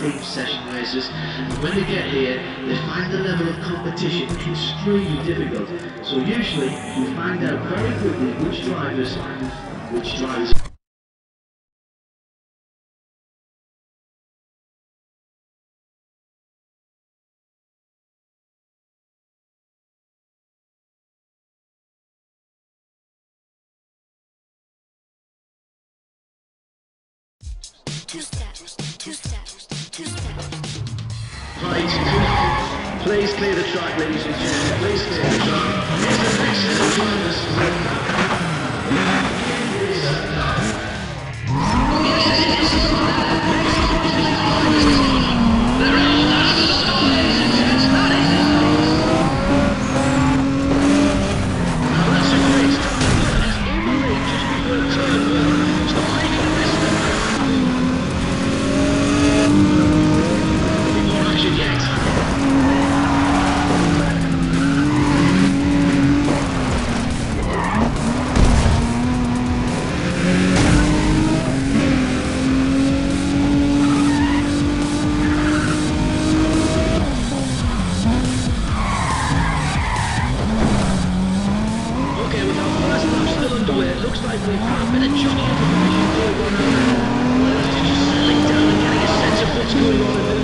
team session races. And when they get here, they find the level of competition extremely difficult. So usually, we find out very quickly which drivers, which drivers. Two step, please clear the track, ladies and gentlemen. Please clear the track. Looks like we've got a bit of there. Well, it's just settling down and getting a sense of what's going on and who's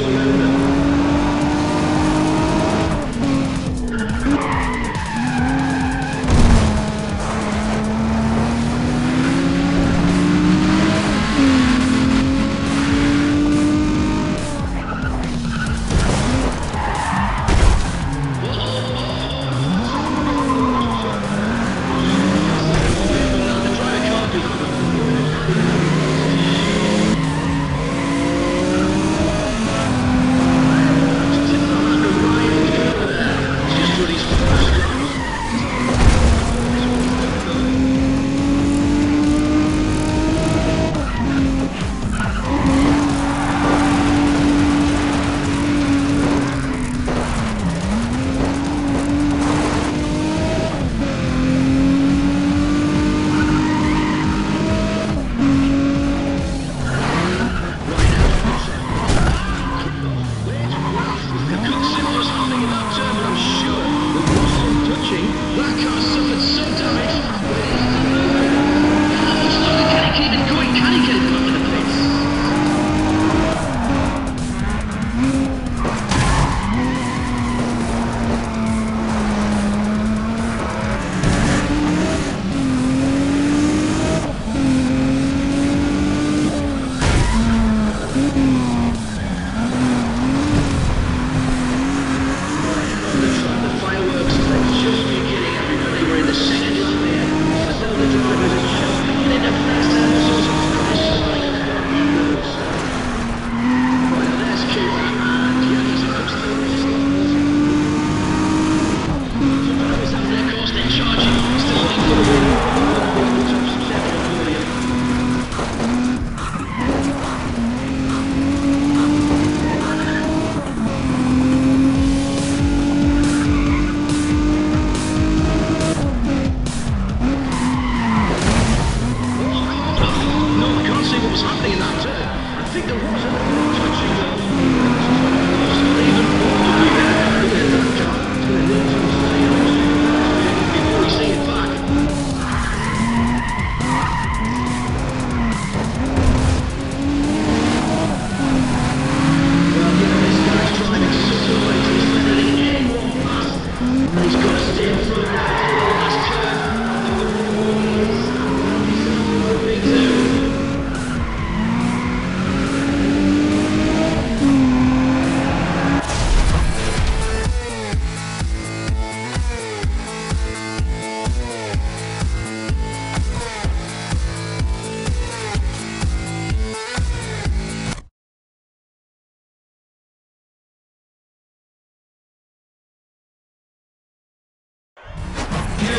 Happening in that turn. I think there was a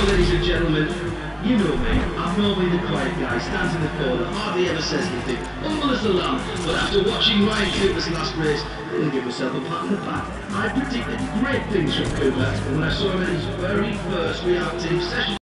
ladies and gentlemen, you know me. I'm normally the quiet guy, stands in the corner, hardly ever says anything, humble as a lamb. But after watching Ryan Cooper's last race, I didn't give myself a pat on the back. I predicted great things from Cooper when I saw him in his very first reactive session.